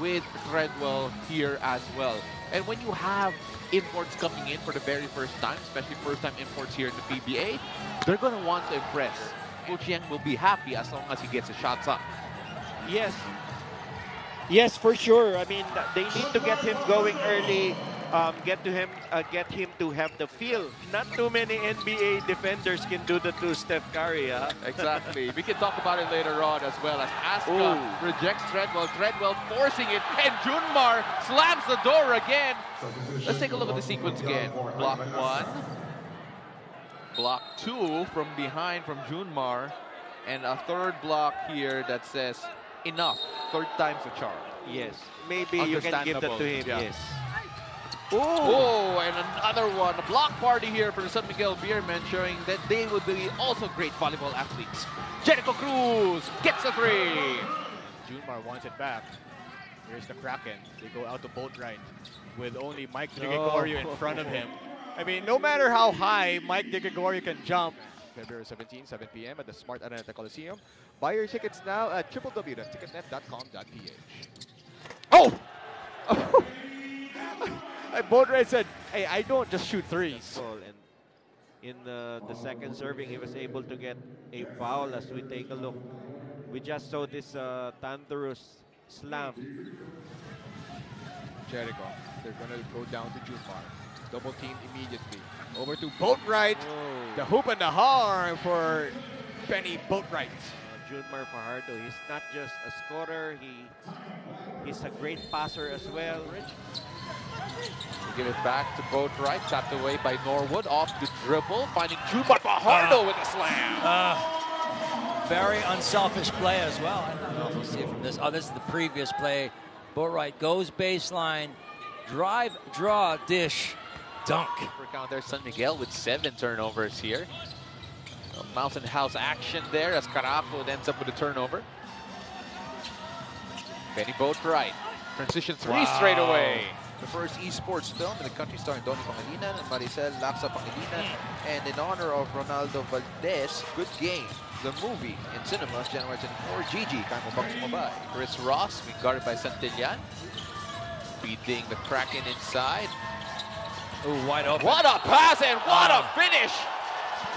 with Treadwell here as well. And when you have imports coming in for the very first time, especially first-time imports here in the PBA, they're going to want to impress. Coach will be happy as long as he gets his shots up. Yes. Yes, for sure. I mean, they need to get him going early. Um, get to him, uh, get him to have the feel. Not too many NBA defenders can do the two-step carry. Huh? Exactly. we can talk about it later on as well as Asuka Ooh. rejects Treadwell. Treadwell forcing it, and Junmar slams the door again. Let's take a look at the sequence again. Block one. Block two from behind from Junmar. And a third block here that says enough. Third time's a charm. Yes. Maybe you can give that to him. Yeah. Yes. Oh, and another one. A block party here for the San Miguel Beermen showing that they would be also great volleyball athletes. Jericho Cruz gets a three. Junmar wants it back. Here's the Kraken. They go out to Boatwright with only Mike DiGregorio in front of him. I mean, no matter how high Mike DiGregorio can jump. February 17, 7 p.m. at the Smart Araneta Coliseum. Buy your tickets now at www.ticketnet.com.ph. Oh! And Boatwright said, hey, I don't just shoot threes. And in uh, the second serving, he was able to get a foul as we take a look. We just saw this uh, thunderous slam. Jericho. They're going to go down to Junmar. Double team immediately. Over to Boatwright. The hoop and the harm for Benny Boatwright. Uh, Junmar Fajardo, he's not just a scorer, he he's a great passer as well. Give it back to Boatwright, tapped away by Norwood, off the dribble, finding Junmar Fajardo with a slam. Uh, very unselfish play as well. I don't know if we'll see it from this. Oh, this is the previous play. Boatwright goes baseline, drive, draw, dish, dunk. Count there, San Miguel with seven turnovers here. Mountain House action there as Caraco ends up with a turnover. Benny Boatwright, transition three Wow. straight away. The first esports film in the country starring Donny Pangilinan and Maricel Laxa Pangilinan. And in honor of Ronaldo Valdez, Good Game, the movie in cinemas January 24, Gigi, Kamo Bang Sumabay. Chris Ross, being guarded by Santillan. Beating the Kraken inside. Ooh, wide open. What a pass and what a ah. finish!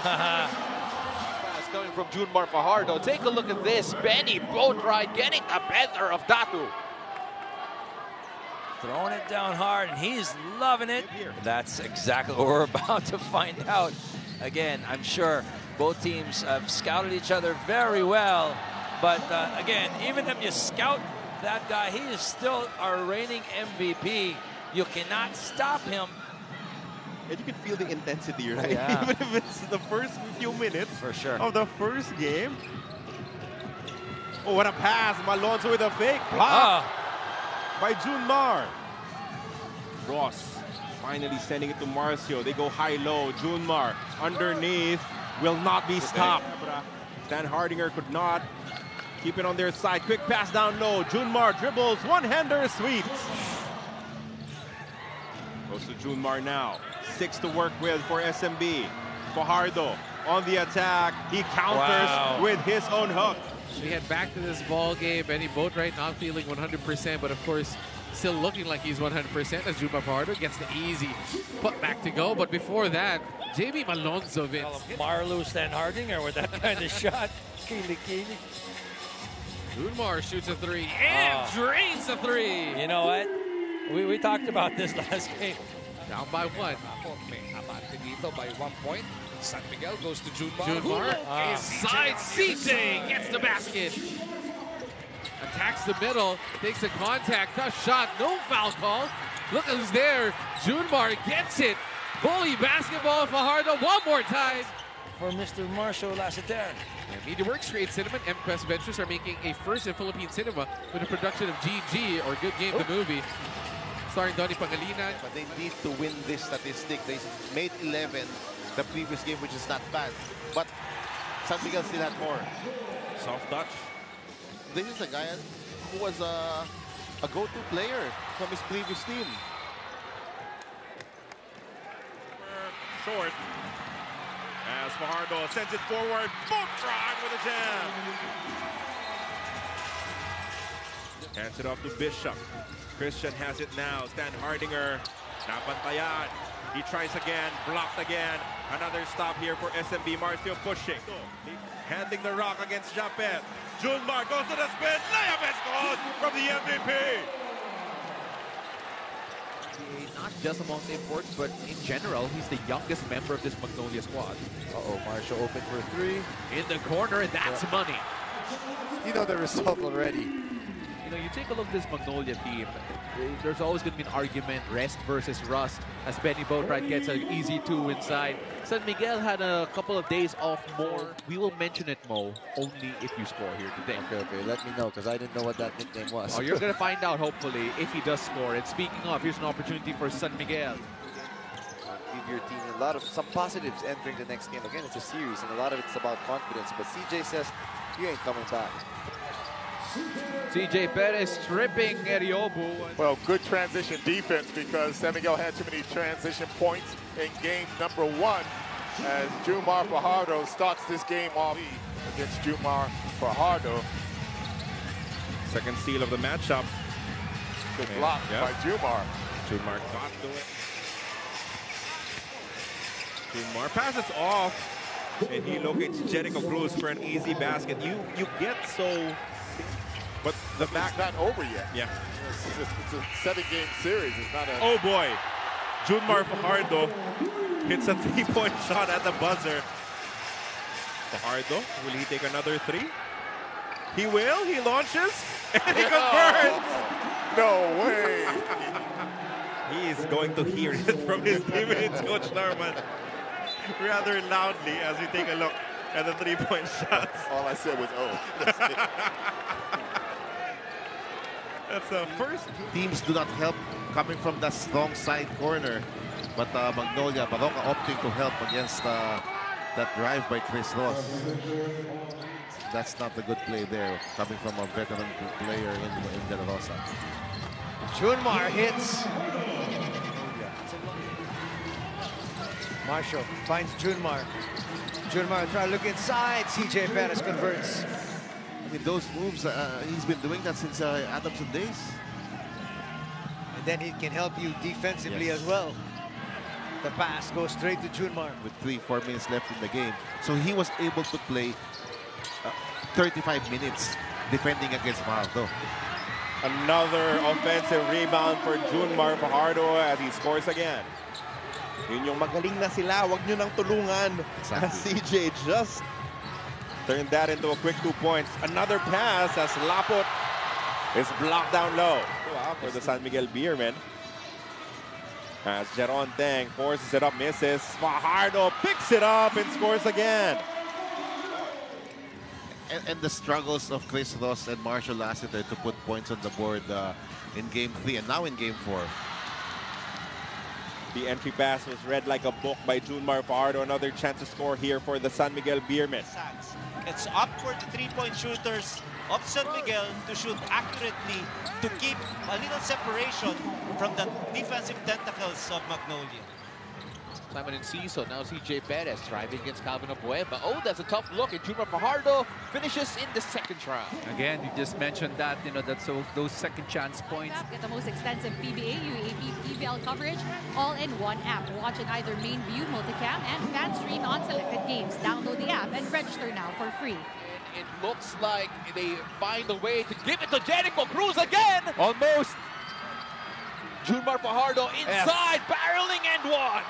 Pass coming from Junmar Marfajardo. Take a look at this. Benny Boatwright getting the better of Datu. Throwing it down hard, and he's loving it. That's exactly what we're about to find out. Again, I'm sure both teams have scouted each other very well. But uh, again, even if you scout that guy, he is still our reigning MVP. You cannot stop him. And you can feel the intensity, right? Yeah. Even if it's the first few minutes For sure. of the first game. Oh, what a pass. Malonzo with a fake block Ah, by Junmar. Ross finally sending it to Marcio. They go high-low. Junmar underneath will not be stopped. Standhardinger could not keep it on their side. Quick pass down low. Junmar dribbles. One-hander sweep. Goes to Junmar now. Six to work with for SMB. Fajardo on the attack. He counters Wow. with his own hook. We head back to this ball game. Benny Boatwright not feeling 100%, but of course still looking like he's 100% as Junmar Fajardo gets the easy put back to go. But before that, JB Malonzo Vince. Marlu Standhardinger with that kind of shot. Keely Keely. Junmar shoots a three and Ah. drains a three. You know what? We, we talked about this last game. Down by one. Ako, may abante by one point. San Miguel goes to Junmar. Junmar Ah. is side seating, gets the basket. Attacks the middle, takes a contact, tough shot, no foul call. Look who's there. Junmar gets it. Bully basketball Fajardo one more time. For Mr. Marcio Lassiter. And MediaWorks Create Cinema and MQuest Ventures are making a first in Philippine cinema with a production of GG or Good Game the movie, starring Donny Pangilinan. But they need to win this statistic. They made 11 the previous game, which is not bad. But San Miguel still had more. Soft touch. This is a guy who was a, a go-to player from his previous team. Short. As Fajardo sends it forward. Boatwright with a jam. Hands it off to Bishop. Christian has it now. Standhardinger. Nabantayan. He tries again. Blocked again. Another stop here for SMB. Marcio pushing. Handing the rock against Japet. Junmar goes to the spin. Layup is good from the MVP. Not just among the imports, but in general, he's the youngest member of this Magnolia squad. Uh-oh, Marcio open for three. In the corner, that's money. You know the result already. You know, you take a look at this Magnolia team, there's always going to be an argument, rest versus rust, as Benny Boatwright gets an easy two inside. San Miguel had a couple of days off more. We will mention it, Mo, only if you score here today. Okay, okay, let me know, because I didn't know what that nickname was. Oh, you're going to find out, hopefully, if he does score. And speaking of, here's an opportunity for San Miguel. give your team a lot of some positives entering the next game. Again, it's a series, and a lot of it's about confidence. But CJ says, you ain't coming back. CJ Perez stripping Eriobu. Well, good transition defense because San Miguel had too many transition points in game number one as Junmar Fajardo starts this game off against Junmar Fajardo. Second steal of the matchup. Good block Yeah. by Junmar. Junmar got to it. Junmar passes off, and he locates Jericho Cruz for an easy basket. You you get so, but the back It's not over yet. Yeah. It's, a seven-game series. It's not a. Oh boy, Junmar Fajardo hits a three-point shot at the buzzer. Fajardo, will he take another three? He will. He launches and he converts. No way. He is going to hear it from his teammates, Coach Norman, rather loudly as we take a look at the three-point shots. All I said was, oh. That's the first. Teams do not help coming from the strong side corner. But uh, Magnolia, Barroca opting to help against uh, that drive by Chris Ross. That's not a good play there, coming from a veteran player in, in De La Rosa. Junmar hits. Marcio finds Junmar. Junmar try to look inside. CJ Perez converts. I mean, those moves, uh, he's been doing that since uh, Adamson days. And then he can help you defensively Yes. as well. The pass goes straight to Junmar. with three, four minutes left in the game. So he was able to play uh, 35 minutes defending against Fajardo. Another offensive rebound for Junmar Fajardo as he scores again. Yun yung magaling na sila. Huwag nyo nang tulungan. As CJ just turned that into a quick two points. Another pass as Lapot is blocked down low for the San Miguel Beermen. As Jeron Teng forces it up, misses. Fajardo picks it up and scores again. And, and the struggles of Chris Ross and Marcio Lassiter to put points on the board uh, in game three and now in game four. The entry pass was read like a book by Junmar Fajardo. Another chance to score here for the San Miguel Beermen. It's up for the three-point shooters of San Miguel to shoot accurately to keep a little separation from the defensive tentacles of Magnolia. Simon Enciso, now CJ Perez driving against Calvin Abueva. Oh, that's a tough look. And Junmar Fajardo finishes in the second round. Again, you just mentioned that, you know, that's so, those second chance points. Get the most extensive PBA, UAP, PBL coverage all in one app. Watch on either main view, multicam, and fan stream on selected games. Download the app and register now for free. It looks like they find a way to give it to Jericho Cruz again. Almost. Junmar Fajardo inside, barreling and one.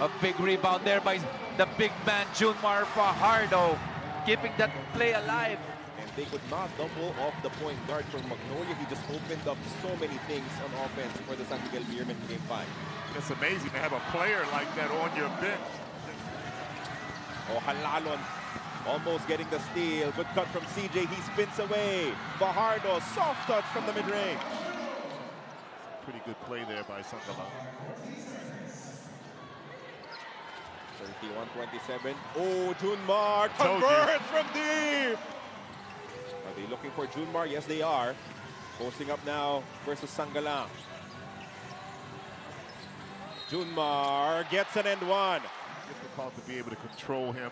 A big rebound there by the big man, Junmar Fajardo, keeping that play alive. And they could not double off the point guard from Magnolia. He just opened up so many things on offense for the San Miguel Beermen in game five. It's amazing to have a player like that on your bench. Oh, Jalalon almost getting the steal. Good cut from CJ. He spins away. Fajardo, soft touch from the mid-range. Pretty good play there by Sangalang. 31-27. Oh, Junmar converts from deep. Are they looking for Junmar? Yes, they are. Posting up now versus Sangalang. Junmar gets an end one. Difficult to be able to control him.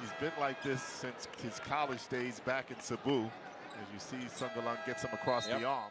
He's been like this since his college days back in Cebu. As you see, Sunderland gets him across Yep. the arm.